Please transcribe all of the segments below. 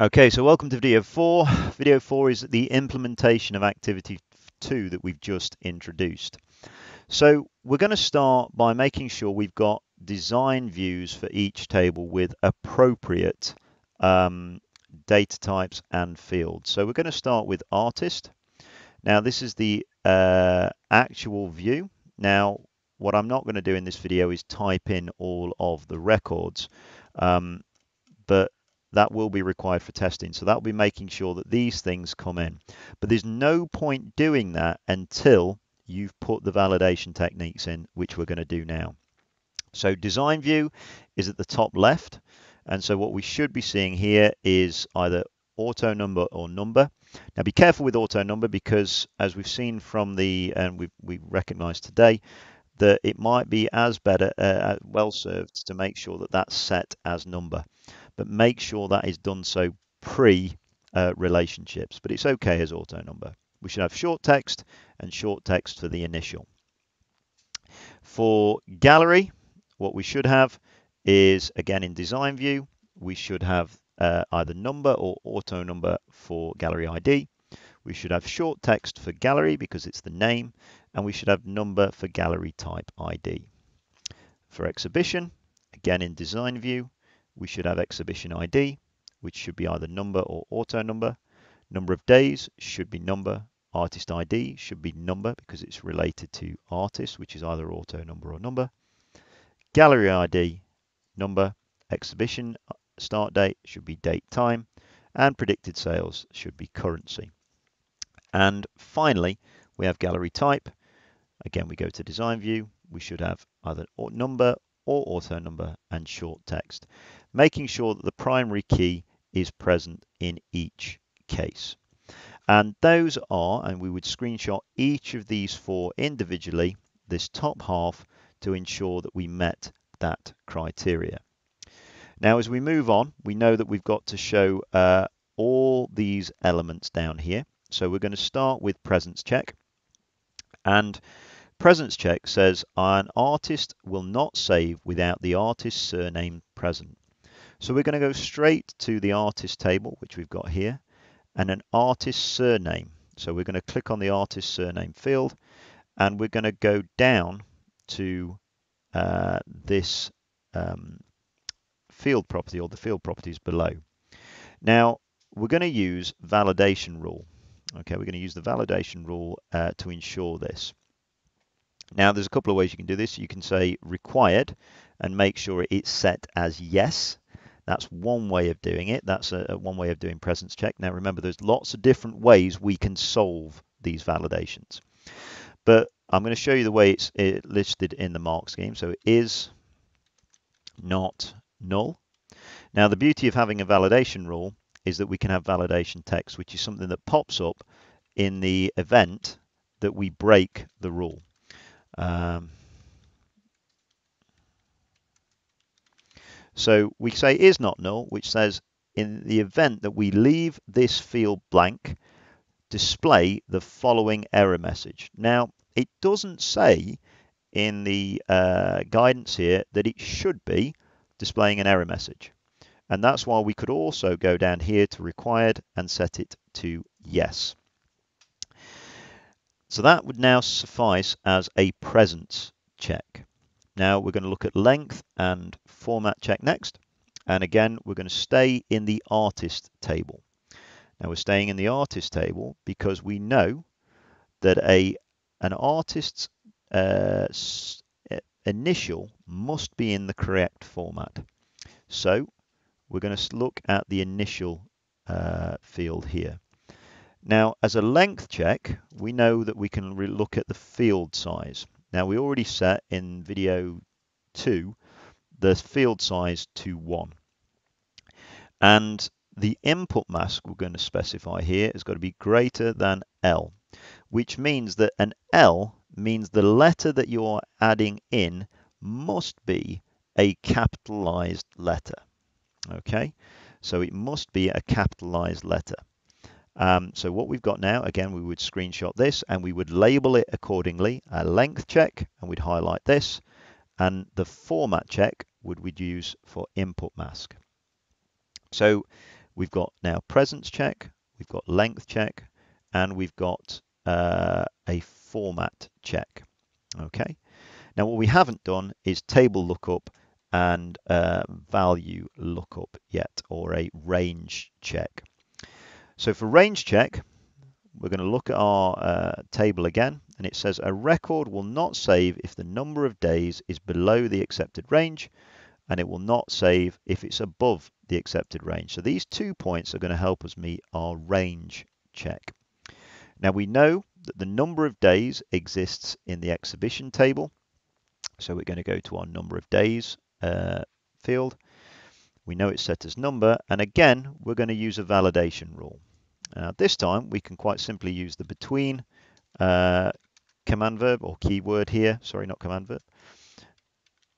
Okay, so welcome to video four. Video four is the implementation of activity two that we've just introduced. So we're going to start by making sure we've got design views for each table with appropriate um, data types and fields. So we're going to start with artist. Now this is the uh, actual view. Now what I'm not going to do in this video is type in all of the records. Um, but that will be required for testing. So that will be making sure that these things come in. But there's no point doing that until you've put the validation techniques in, which we're going to do now. So design view is at the top left. And so what we should be seeing here is either auto number or number. Now be careful with auto number because as we've seen from the, and we've, we recognized today, that it might be as better, uh, well served to make sure that that's set as number but make sure that is done so pre uh, relationships. But it's okay as auto number. We should have short text and short text for the initial. For gallery, what we should have is again in design view, we should have uh, either number or auto number for gallery ID. We should have short text for gallery because it's the name, and we should have number for gallery type ID. For exhibition, again in design view, we should have exhibition ID, which should be either number or auto number. Number of days should be number. Artist ID should be number because it's related to artist, which is either auto number or number. Gallery ID, number. Exhibition uh, start date should be date time. And predicted sales should be currency. And finally, we have gallery type. Again, we go to design view. We should have either number or auto number and short text, making sure that the primary key is present in each case. And those are, and we would screenshot each of these four individually, this top half, to ensure that we met that criteria. Now, as we move on, we know that we've got to show uh, all these elements down here. So we're going to start with presence check. And Presence check says an artist will not save without the artist's surname present. So we're going to go straight to the artist table, which we've got here, and an artist surname. So we're going to click on the artist surname field, and we're going to go down to uh, this um, field property or the field properties below. Now we're going to use validation rule. Okay, we're going to use the validation rule uh, to ensure this. Now there's a couple of ways you can do this. You can say required and make sure it's set as yes. That's one way of doing it. That's a, a one way of doing presence check. Now remember there's lots of different ways we can solve these validations. But I'm going to show you the way it's it listed in the mark scheme. So it is not null. Now the beauty of having a validation rule is that we can have validation text, which is something that pops up in the event that we break the rule. Um, so we say is not null, which says in the event that we leave this field blank, display the following error message. Now, it doesn't say in the uh, guidance here that it should be displaying an error message. And that's why we could also go down here to required and set it to yes. So that would now suffice as a presence check. Now we're going to look at length and format check next. And again, we're going to stay in the artist table. Now we're staying in the artist table because we know that a an artist's uh, initial must be in the correct format. So we're going to look at the initial uh, field here. Now, as a length check, we know that we can look at the field size. Now, we already set in video 2 the field size to 1. And the input mask we're going to specify here has got to be greater than L, which means that an L means the letter that you're adding in must be a capitalized letter. Okay, so it must be a capitalized letter. Um, so what we've got now, again, we would screenshot this and we would label it accordingly, a length check, and we'd highlight this. And the format check would we'd use for input mask. So we've got now presence check, we've got length check, and we've got uh, a format check. Okay. Now what we haven't done is table lookup and uh, value lookup yet, or a range check. So for range check, we're going to look at our uh, table again, and it says a record will not save if the number of days is below the accepted range, and it will not save if it's above the accepted range. So these two points are going to help us meet our range check. Now we know that the number of days exists in the exhibition table. So we're going to go to our number of days uh, field. We know it's set as number, and again, we're going to use a validation rule. Now this time we can quite simply use the between uh, command verb or keyword here, sorry, not command verb.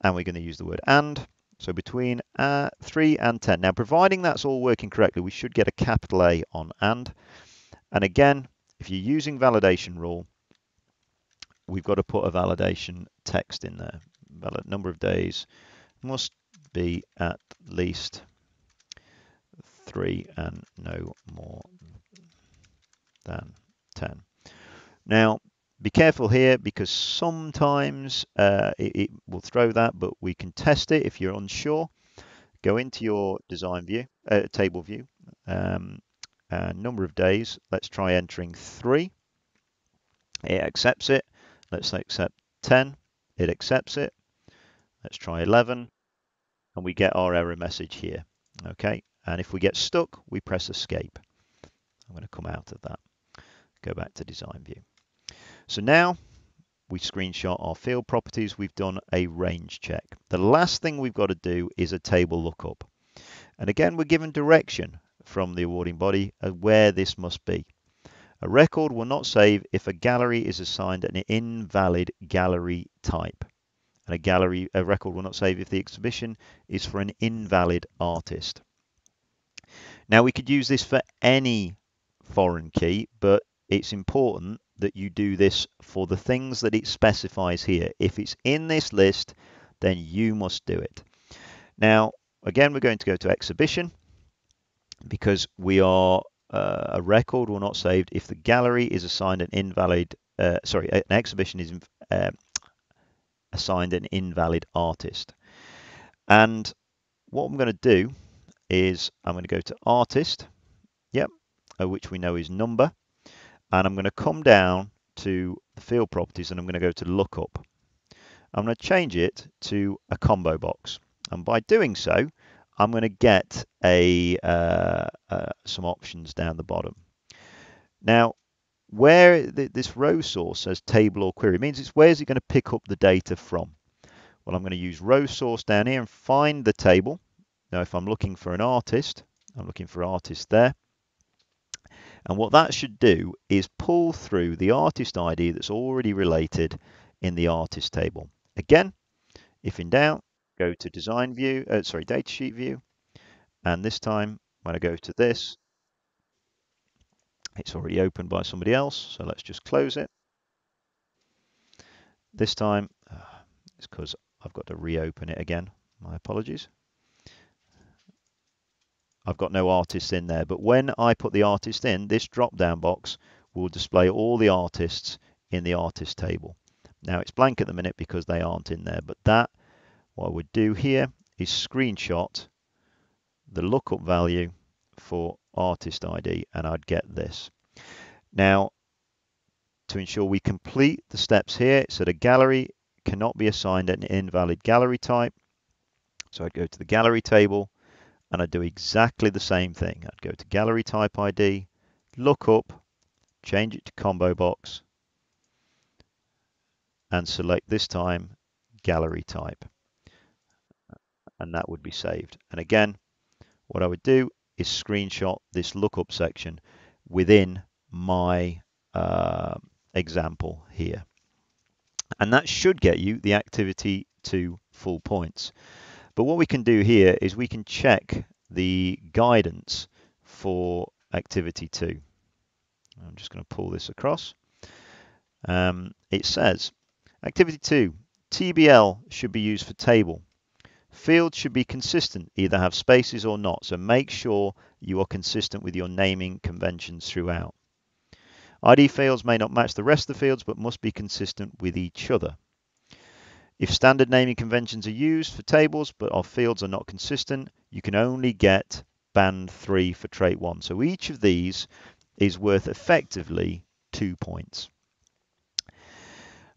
And we're going to use the word and. So between uh, 3 and 10. Now, providing that's all working correctly, we should get a capital A on and. And again, if you're using validation rule, we've got to put a validation text in there. Valid number of days must be at least 3 and no more than 10. Now, be careful here because sometimes uh, it, it, will throw that, but we can test it if you're unsure. Go into your design view, uh, table view, um, uh, number of days. Let's try entering three. It accepts it. Let's accept 10. It accepts it. Let's try 11 and we get our error message here. Okay, and if we get stuck, we press escape. I'm going to come out of that. Go back to design view. So now we screenshot our field properties. We've done a range check. The last thing we've got to do is a table lookup. And again, we're given direction from the awarding body of where this must be. A record will not save if a gallery is assigned an invalid gallery type. And a gallery, a record will not save if the exhibition is for an invalid artist. Now we could use this for any foreign key, but it's important that you do this for the things that it specifies here. If it's in this list, then you must do it. Now, again, we're going to go to exhibition because we are uh, a record will not saved if the gallery is assigned an invalid, uh, sorry, an exhibition is uh, assigned an invalid artist. And what I'm going to do is I'm going to go to artist, yep, uh, which we know is number and I'm going to come down to the field properties and I'm going to go to lookup. I'm going to change it to a combo box. And by doing so, I'm going to get a uh, uh, some options down the bottom. Now, where th this row source says table or query means it's where is it going to pick up the data from? Well, I'm going to use row source down here and find the table. Now, if I'm looking for an artist, I'm looking for artist there. And what that should do is pull through the artist ID that's already related in the artist table. Again, if in doubt, go to design view, uh, sorry, datasheet view. And this time, when I go to this, it's already opened by somebody else. So let's just close it. This time, uh, it's because I've got to reopen it again. My apologies. I've got no artists in there. But when I put the artist in, this drop-down box will display all the artists in the artist table. Now it's blank at the minute because they aren't in there, but that, what I would do here is screenshot the lookup value for artist ID and I'd get this. Now, to ensure we complete the steps here, so the gallery cannot be assigned an invalid gallery type. So I'd go to the gallery table, and I'd do exactly the same thing. I'd go to gallery type ID, look up, change it to combo box, and select this time gallery type. And that would be saved. And again, what I would do is screenshot this lookup section within my uh, example here. And that should get you the activity to full points. But what we can do here is we can check the guidance for activity two. I'm just going to pull this across. Um, it says, activity two, TBL should be used for table. Fields should be consistent, either have spaces or not, so make sure you are consistent with your naming conventions throughout. ID fields may not match the rest of the fields, but must be consistent with each other. If standard naming conventions are used for tables, but our fields are not consistent, you can only get band 3 for trait 1. So each of these is worth effectively two points.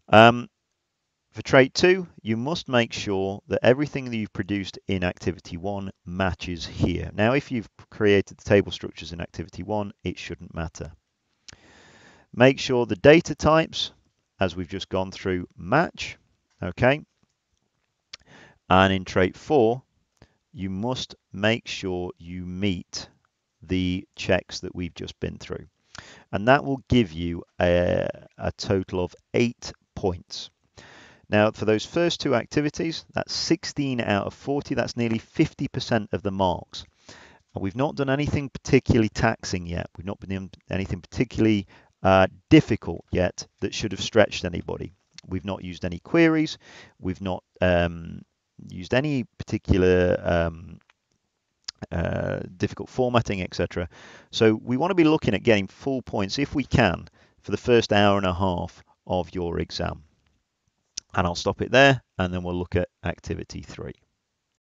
Um, for trait 2, you must make sure that everything that you've produced in activity 1 matches here. Now, if you've created the table structures in activity 1, it shouldn't matter. Make sure the data types, as we've just gone through, match. Okay. And in trait 4, you must make sure you meet the checks that we've just been through. And that will give you a, a total of eight points. Now, for those first two activities, that's 16 out of 40. That's nearly 50% of the marks. And we've not done anything particularly taxing yet. We've not been anything particularly uh, difficult yet that should have stretched anybody. We've not used any queries. We've not um, used any particular um, uh, difficult formatting, etc. So we want to be looking at getting full points if we can for the first hour and a half of your exam. And I'll stop it there and then we'll look at activity three.